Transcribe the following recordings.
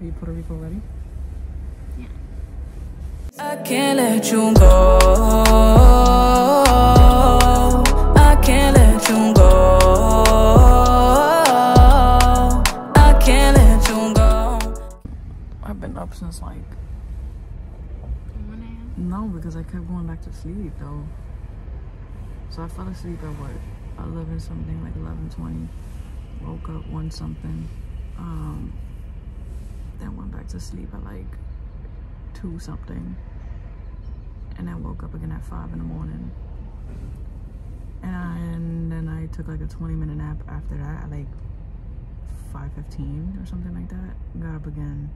Are you Puerto Rico ready? I can't let you go. I can't let you go. I can't let you go. I've been up since like no, because I kept going back to sleep though. So I fell asleep at what, eleven something, like eleven twenty. Woke up one something. Um, then went back to sleep at like two something, and I woke up again at five in the morning. And, I, and then I took like a twenty minute nap after that, at like five fifteen or something like that. Got up again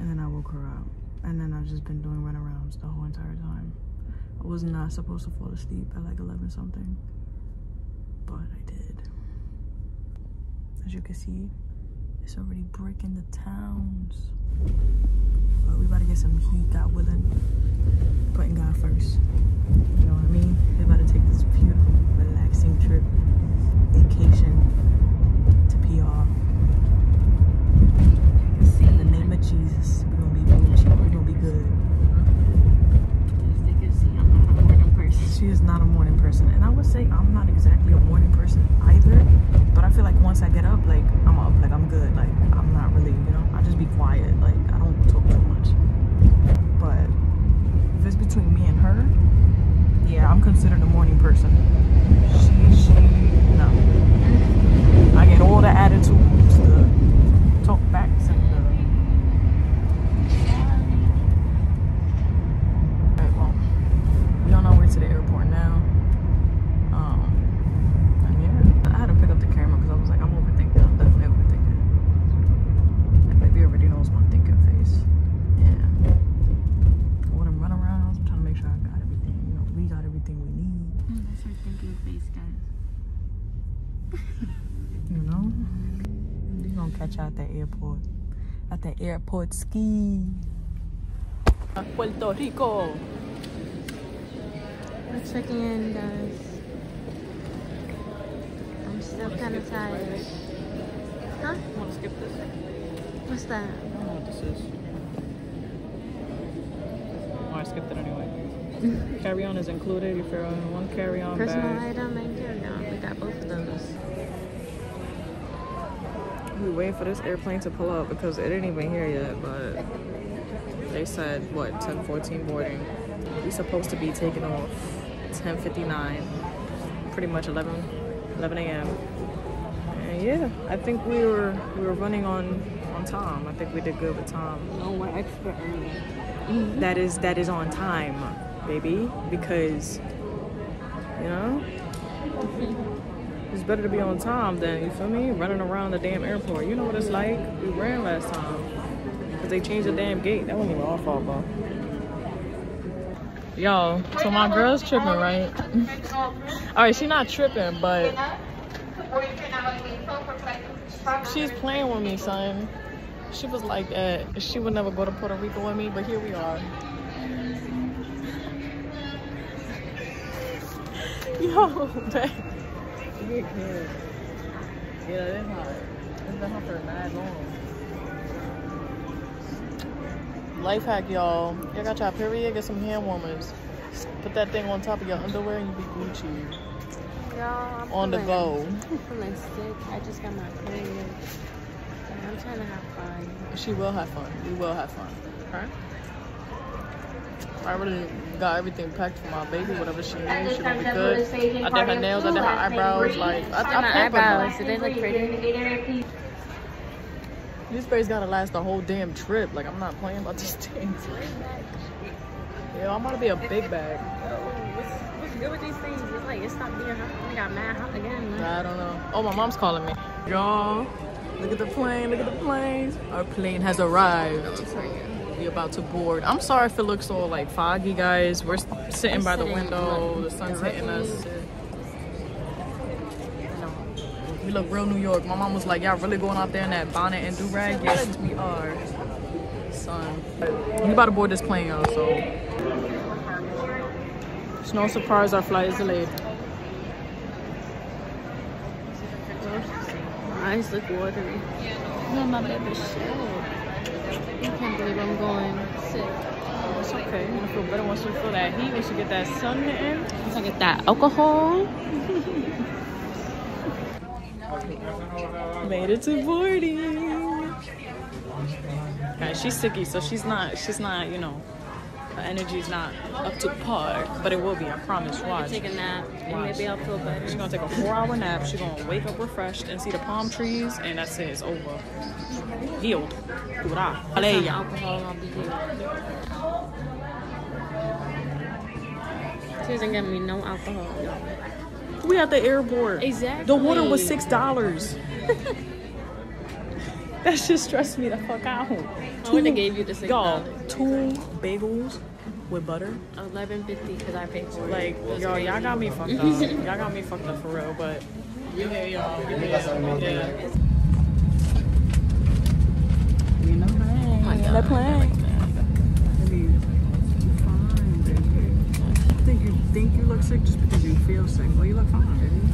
and then I woke her up. And then I've just been doing runarounds the whole entire time. I was not supposed to fall asleep at like 11 something, but I did. As you can see, it's already breaking the towns. But we about to get some heat, God willing. Putting God first. You know what I mean? We're about to take this beautiful, relaxing trip, vacation to PR. In the name of Jesus, we're gonna be Gucci. We're gonna be good. She is not a morning person, and I would say I'm not exactly a morning person either. But I feel like once I get up, like I'm up, like I'm good. Like I'm not really, you know, I just be quiet. Like I don't talk too much. But if it's between me and her, yeah, I'm considered a morning person. Catch you at the airport. At the airport ski. Puerto Rico. We're checking in, guys. I'm still kind of tired. Huh? Wanna skip this? What's that? I don't know what this is. Oh, I skipped it anyway. carry on is included. If you're on one carry on Personal bag. item and carry on. We got both of those. We waiting for this airplane to pull up because it ain't even here yet, but they said what 10:14 boarding. We supposed to be taking off 10:59, pretty much 11 11 a.m. And yeah, I think we were we were running on on time. I think we did good with time. Oh, we're extra early. Mm-hmm. That is that is on time, baby, because you know. It's better to be on time than, you feel me, running around the damn airport. You know what it's like? We ran last time. Because they changed the damn gate. That wasn't even our fault, bro. Yo, so my girl's tripping, right? Alright, she not tripping, but she's playing with me, son. She was like that. She would never go to Puerto Rico with me, but here we are. Yo, babe. Get good. Yeah, that's hot. It's been hot for mad long. Life hack, y'all. Y'all got your period, get some hand warmers. Put that thing on top of your underwear and you be Gucci. Y'all, I'm On the feeling- go. I'm feeling sick. I just got my period. And I'm trying to have fun. She will have fun. We will have fun. Okay? I really got everything packed for my baby, whatever she needs. She gonna be good. I did her nails, I did her eyebrows. Like, I, I my pampered her. eyebrows, do they look pretty? This spray's gotta last the whole damn trip. Like I'm not playing about these things. Yeah, I'm about to be a big bag. What's, what's good with these things? It's like it stopped being hot. We got mad hot again. Man. I don't know. Oh, my mom's calling me. Y'all, look at the plane. Look at the planes. Our plane has arrived. We about to board. I'm sorry if it looks all like foggy, guys. We're sitting by the window. The sun's hitting us. We look real New York. My mom was like, "Y'all really going out there in that bonnet and do rag?" Yes, we are. Son, we about to board this plane, y'all. So it's no surprise our flight is delayed. eyes look watery. No, my shit. I can't believe I'm going sick. Oh, It's okay. You're gonna feel better once you feel that heat, once you get that sun in. Once I get that alcohol. Made it to boarding. Guys, she's sicky, so she's not. She's not. You know, her is not up to par, but it will be. I promise. Watch. Take a nap and maybe I'll feel better. She's gonna take a four-hour nap. She's gonna wake up refreshed and see the palm trees, and that's it. It's over. Healed. Hurrah. Some Aleluya. alcohol I'll be here. She doesn't get me no alcohol. We at the airport. Exactly. The water was six dollars. that just stressed me the fuck out. I wouldn't have gave you the six Y'all, two bagels with butter. Eleven fifty because I paid for it. Like, It was yo, y'all got me fucked up. y'all got me fucked up for real, but you here, y'all. We here. Yeah. We in the plane. my We in God. the plane. You fine, baby. I think you think you look sick just because you feel sick. Well, you look fine, baby.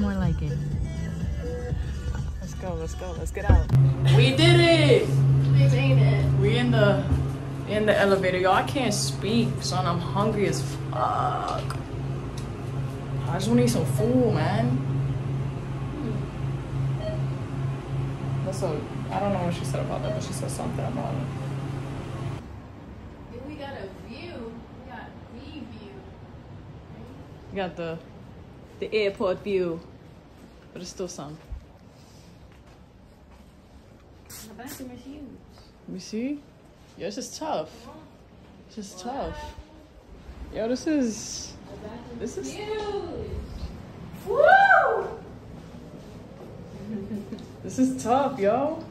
More like it. Let's go, let's go, let's get out. We did it! We made it. We in the in the elevator. Y'all, I can't speak, son. I'm hungry as fuck. I just wanna eat some food, man. That's a I don't know what she said about that, but she said something about it. We got a view. We got the view. You got the the airport view. But it's still some. The bathroom is huge. Let me see. Yeah, this is tough. This is tough. Yo, this is this is Huge. Woo! this is tough, yo.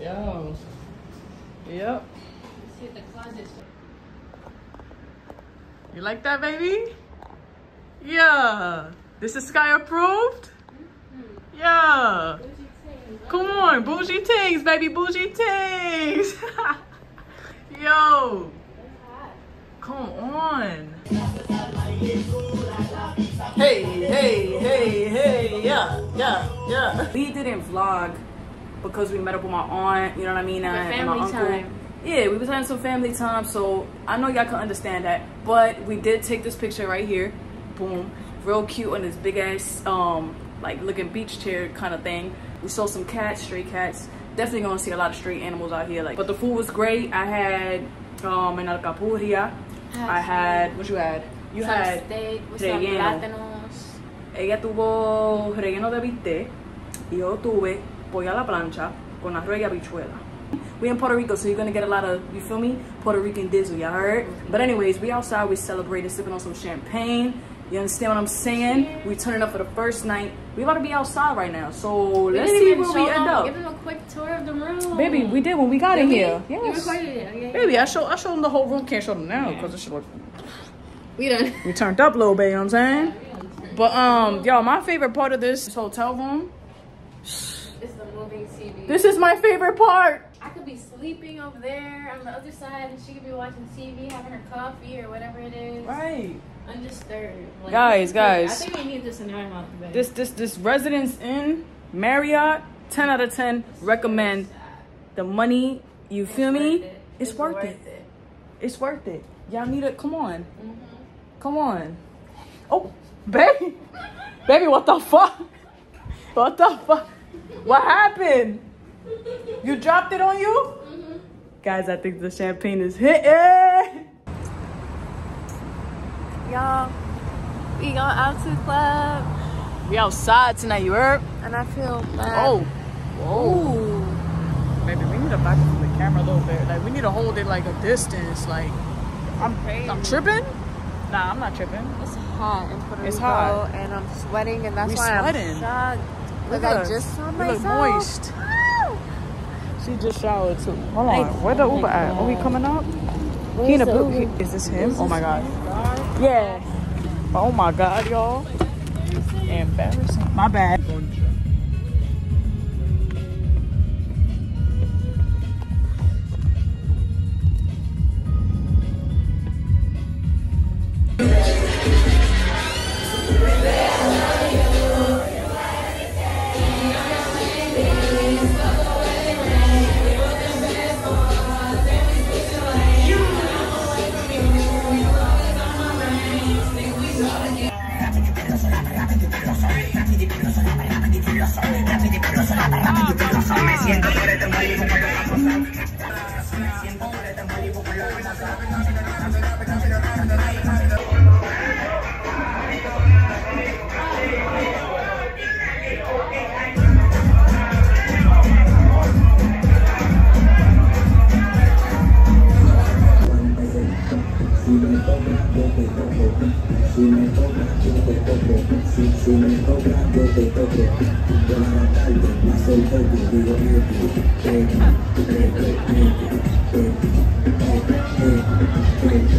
Yo. Yep. See the closet. You like that, baby? Yeah. This is Sky approved? Mm-hmm. Yeah. Come on, bougie tings, baby, bougie tings. Yo. Come on. Hey, hey, hey, hey, yeah, yeah, yeah. We didn't vlog because we met up with my aunt, you know what I mean, and, and my family uncle. time. Yeah, we was having some family time, so I know y'all can understand that. But we did take this picture right here. Boom. Real cute on this big ass, um, like looking beach chair kind of thing. We saw some cats, stray cats. Definitely gonna see a lot of stray animals out here. Like, but the food was great. I had um an alcapurria. I had what you had? You some had steak with some plátanos. Ella tuvo relleno de bistec y yo tuve pollo a la plancha con arroz y habichuela. We in Puerto Rico, so you're gonna get a lot of, you feel me? Puerto Rican dizzle, y'all heard? But anyways, we outside, we celebrating, sipping on some champagne. You understand what I'm saying? We turning up for the first night. We about to be outside right now, so We let's see where we end up. Give them a quick tour of the room. Baby, we did when we got in Did we? here. You Yes. recorded it. Okay. Baby, I show I showed them the whole room. Can't show them now because it should look We done. we turned up a little bit, you know what I'm saying? But um, y'all, my favorite part of this hotel room, It's the moving TV. this is my favorite part. Sleeping over there on the other side, and she could be watching TV, having her coffee or whatever it is, Right. undisturbed. Like, Guys, guys. I think we need this in our babe. This this this Residence Inn Marriott, 10 out of 10. Recommend the money. You feel me? Worth it. It's, worth, it. It's worth it. Y'all need it. Come on. Mm-hmm. Come on. Oh, baby. baby, what the fuck? What the fuck? What happened? You dropped it on you? Guys, I think the champagne is hitting. Y'all, we going out to the club, We outside tonight, you heard? and I feel bad. Oh. Whoa. Baby, we need to back up the camera a little bit. Like, we need to hold it like a distance. Like, I'm, I'm tripping? Nah, I'm not tripping. It's hot in Puerto It's Rico, hot. and I'm sweating, and that's We why sweating. I'm shocked. Look Because at I just saw We myself. look moist. She just showered too. Hold on. Where the Uber at? Are we coming up? He in a blue. He, is this him? Oh my god. Yeah. Oh my god, y'all. Embarrassing. My bad.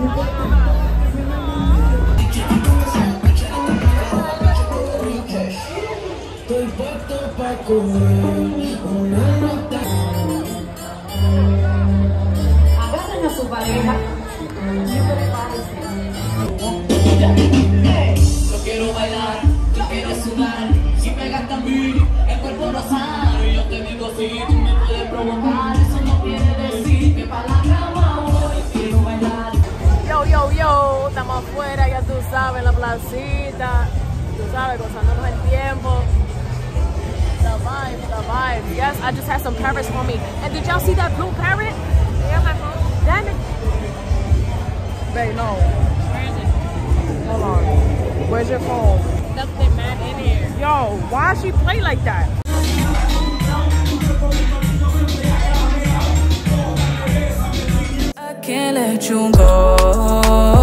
Estoy puesto. Agarren a su pareja me gastan el cuerpo no. Yo te digo, si me puedes provocar. Yo, yo, estamos afuera, ya tú sabes, la placita, tú sabes, gozándonos el tiempo. The vibe, the vibe. Yes, I just had some parrots for me. And did y'all see that blue parrot? Yeah, my phone. Damn it. Babe, no. Where is it? Hold on. Where's your phone? Nothing mad in here. Yo, why she play like that? can't let you go